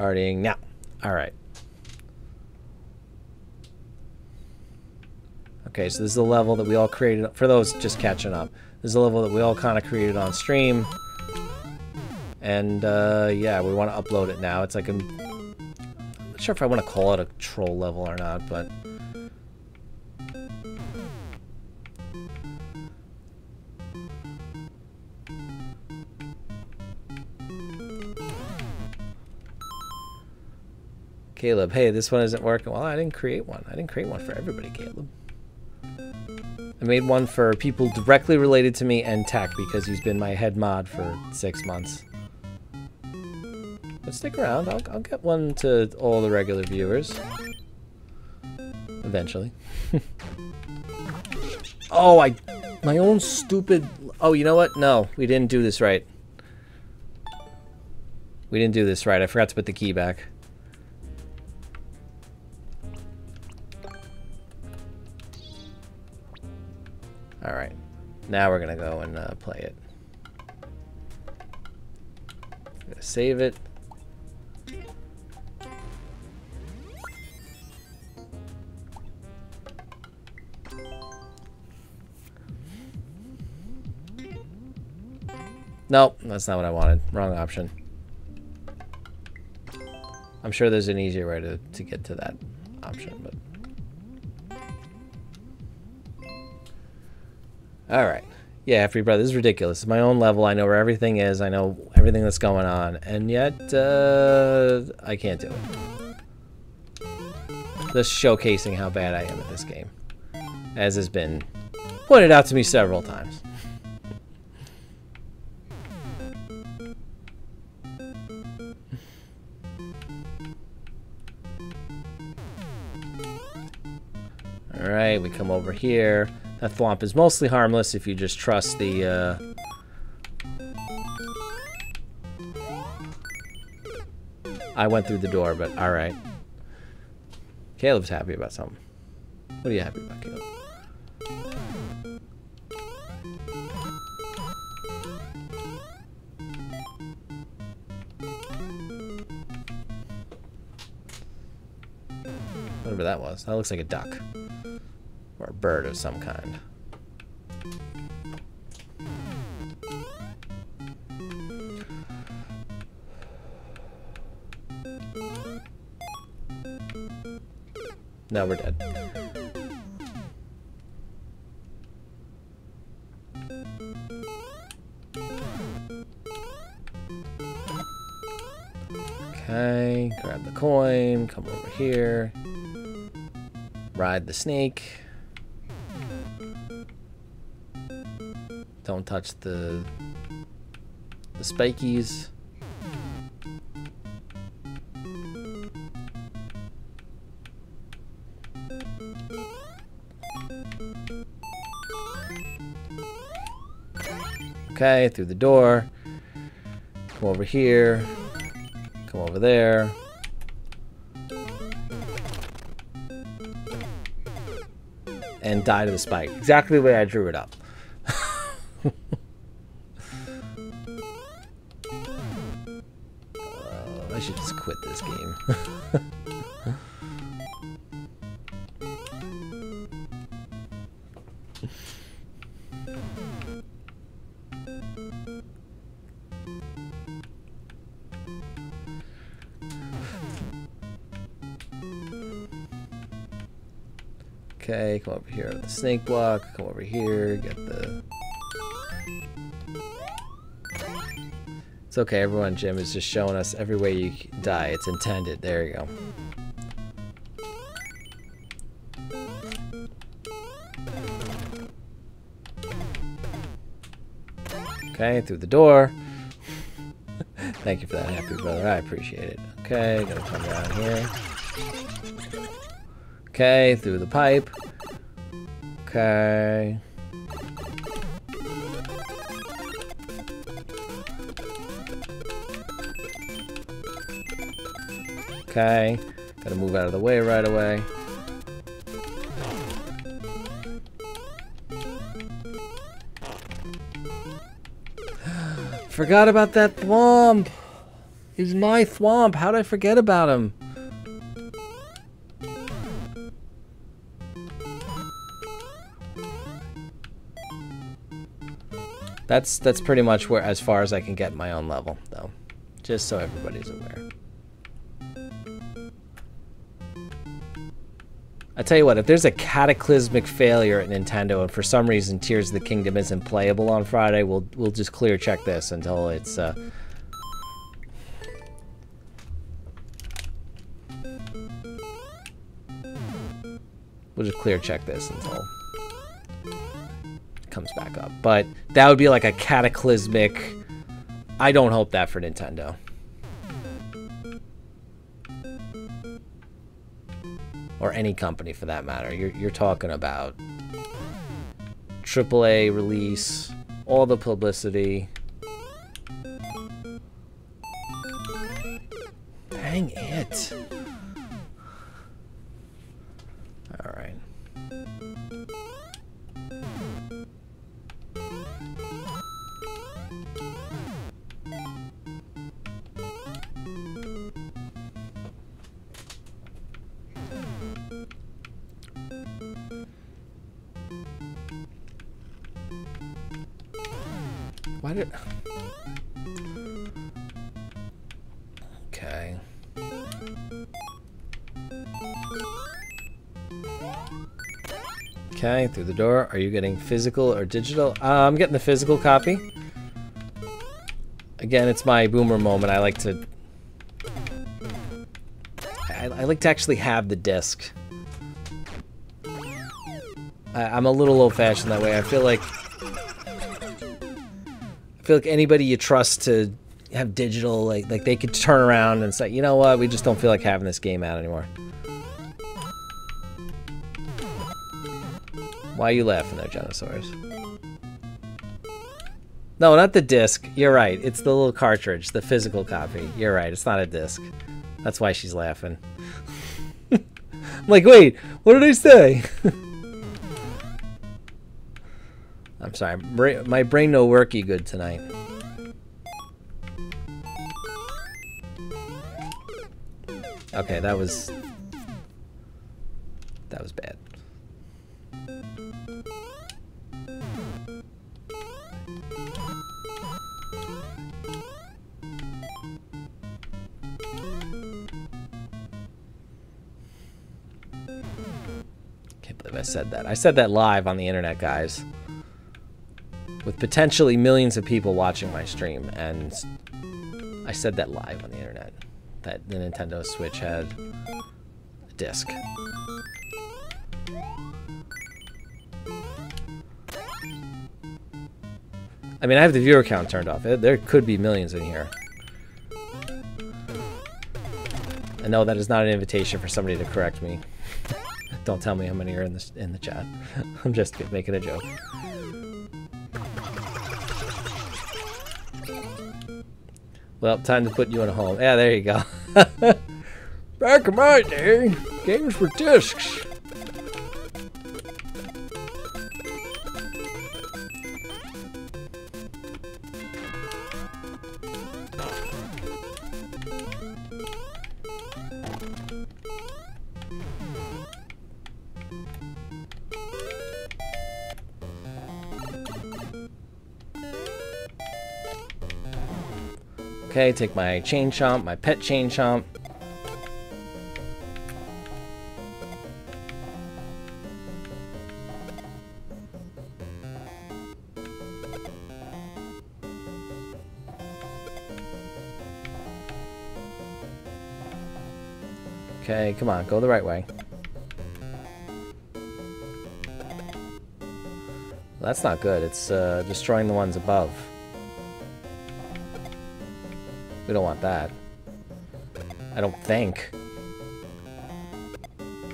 Starting now. All right. Okay, so this is the level that we all created. For those just catching up, this is a level that we all kind of created on stream. And uh, yeah, we want to upload it now. It's like a... I'm not sure if I want to call it a troll level or not, but... Caleb, hey, this one isn't working. Well, I didn't create one. I didn't create one for everybody, Caleb. I made one for people directly related to me and tech because he's been my head mod for six months. But stick around. I'll, I'll get one to all the regular viewers. Eventually. oh, I... My own stupid... Oh, you know what? No, we didn't do this right. We didn't do this right. I forgot to put the key back. Alright. Now we're going to go and uh, play it. Save it. Nope, that's not what I wanted. Wrong option. I'm sure there's an easier way to, to get to that option, but... Alright. Yeah, Free Brother, this is ridiculous. It's my own level. I know where everything is. I know everything that's going on. And yet, uh, I can't do it. Just showcasing how bad I am at this game. As has been pointed out to me several times. Alright, we come over here. That thwomp is mostly harmless if you just trust the, uh... I went through the door, but alright. Caleb's happy about something. What are you happy about, Caleb? Whatever that was. That looks like a duck. Bird of some kind. No, we're dead. Okay, grab the coin, come over here, ride the snake. Don't touch the the spikies. Okay, through the door. Come over here. Come over there. And die to the spike. Exactly the way I drew it up. I should just quit this game. okay, come over here with the snake block, come over here, get the It's okay, everyone. Jim is just showing us every way you die. It's intended. There you go. Okay, through the door. Thank you for that, happy brother. I appreciate it. Okay, gonna come down here. Okay, through the pipe. Okay. Okay. Gotta move out of the way right away. Forgot about that thwomp. He's my Thwomp. How did I forget about him? That's that's pretty much where as far as I can get my own level, though. Just so everybody's aware. I tell you what, if there's a cataclysmic failure at Nintendo and for some reason Tears of the Kingdom isn't playable on Friday, we'll we'll just clear check this until it's uh, We'll just clear check this until it comes back up. But that would be like a cataclysmic... I don't hope that for Nintendo. Or any company for that matter. You're, you're talking about AAA release, all the publicity. Why did... Okay. Okay, through the door. Are you getting physical or digital? Uh, I'm getting the physical copy. Again, it's my boomer moment. I like to... I, I like to actually have the disc. I, I'm a little old-fashioned that way. I feel like feel like anybody you trust to have digital, like like they could turn around and say, you know what, we just don't feel like having this game out anymore. Why are you laughing there, Genosaurs? No, not the disc. You're right. It's the little cartridge, the physical copy. You're right. It's not a disc. That's why she's laughing. I'm like, wait, what did I say? I'm sorry, my brain no worky good tonight. Okay, that was... That was bad. Can't believe I said that. I said that live on the internet, guys with potentially millions of people watching my stream, and I said that live on the internet, that the Nintendo Switch had a disc. I mean, I have the viewer count turned off. There could be millions in here. And no, that is not an invitation for somebody to correct me. Don't tell me how many are in the in the chat. I'm just making a joke. Well, time to put you in a home. Yeah, there you go. Back in my day, games were discs. Okay, take my chain chomp, my pet chain chomp. Okay, come on, go the right way. That's not good. It's uh, destroying the ones above. We don't want that. I don't think.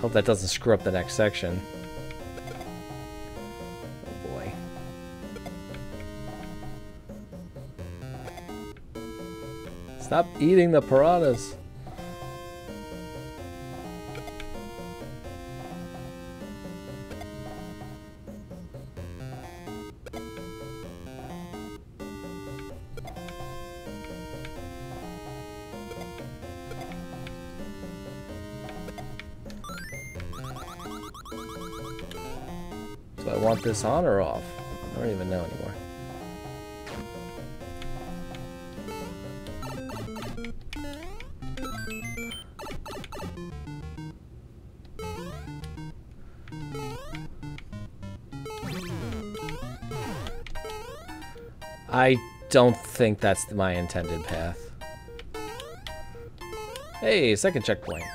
Hope that doesn't screw up the next section. Oh boy. Stop eating the piranhas. Want this on or off? I don't even know anymore. I don't think that's my intended path. Hey, second checkpoint.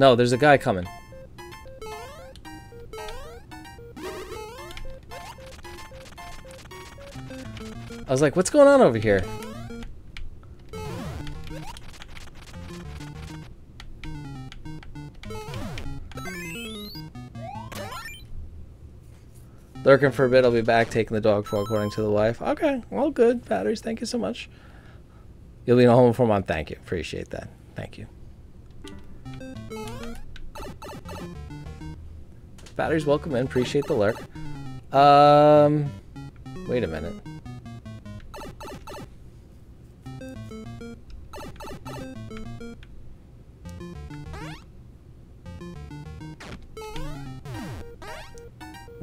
No, there's a guy coming. I was like, what's going on over here? Lurking for a bit, I'll be back taking the dog for according to the wife. Okay, well, good. Batteries, thank you so much. You'll be in a home for a month. Thank you. Appreciate that. Thank you. Batteries, welcome in. Appreciate the lurk. Um, wait a minute.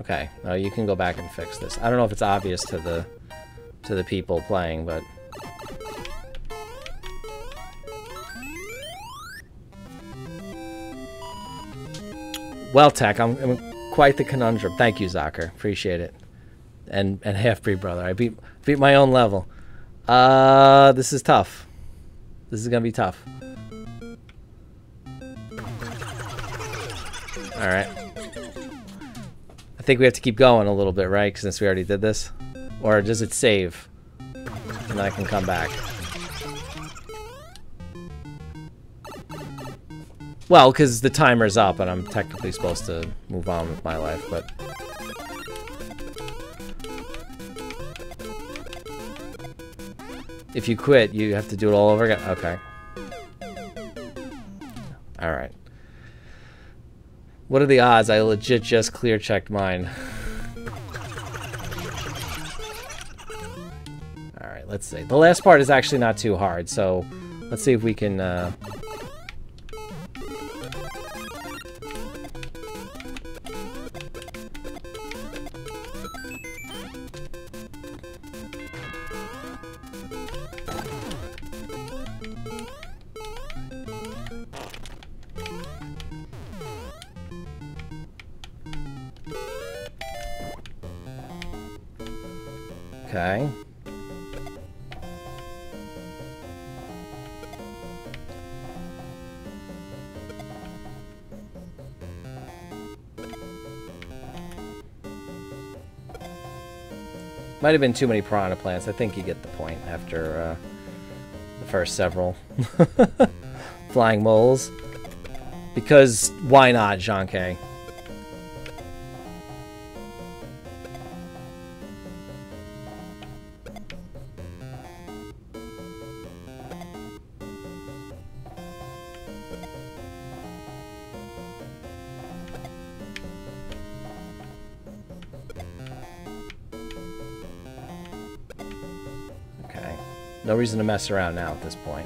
Okay, now you can go back and fix this. I don't know if it's obvious to the to the people playing, but Well, Tech, I'm, I'm, quite the conundrum. Thank you, Zocker. Appreciate it. And and half breed brother. I beat beat my own level. Uh, this is tough. This is gonna be tough. All right. I think we have to keep going a little bit, right? Since we already did this, or does it save, and I can come back? Well, because the timer's up and I'm technically supposed to move on with my life, but... If you quit, you have to do it all over again? Okay. Alright. What are the odds I legit just clear checked mine? Alright, let's see. The last part is actually not too hard, so let's see if we can... Uh, Might have been too many piranha plants. I think you get the point after uh, the first several. Flying moles. Because why not, Jean K? No reason to mess around now at this point.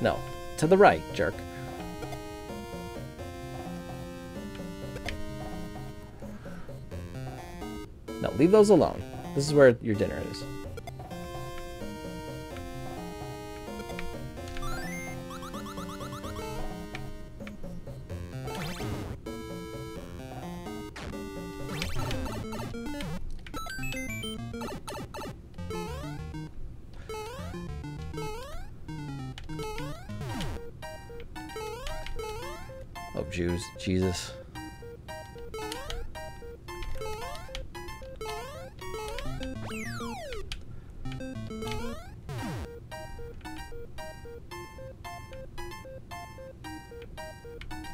No, to the right, jerk. No, leave those alone. This is where your dinner is. Jesus.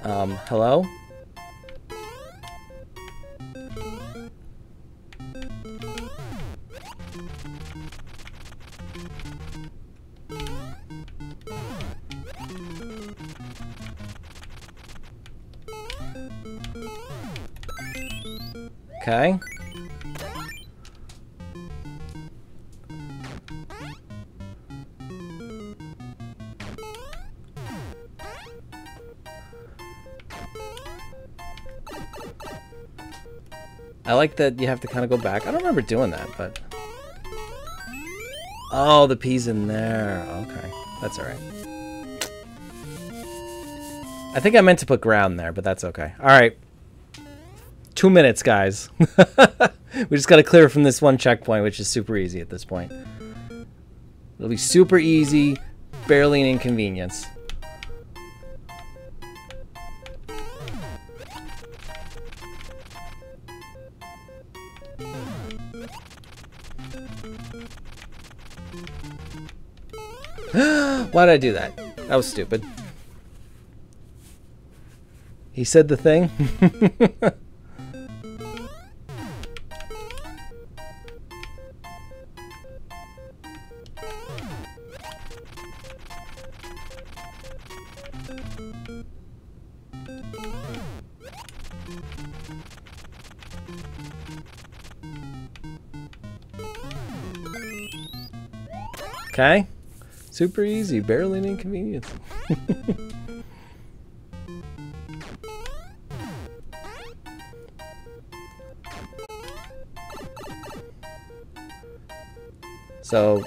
Um, hello? I like that you have to kind of go back. I don't remember doing that, but... Oh, the pea's in there. Okay, that's alright. I think I meant to put ground there, but that's okay. Alright. Two minutes, guys. we just got to clear from this one checkpoint, which is super easy at this point. It'll be super easy, barely an inconvenience. Why did I do that? That was stupid. He said the thing? Okay. Super easy, barely an inconvenience. so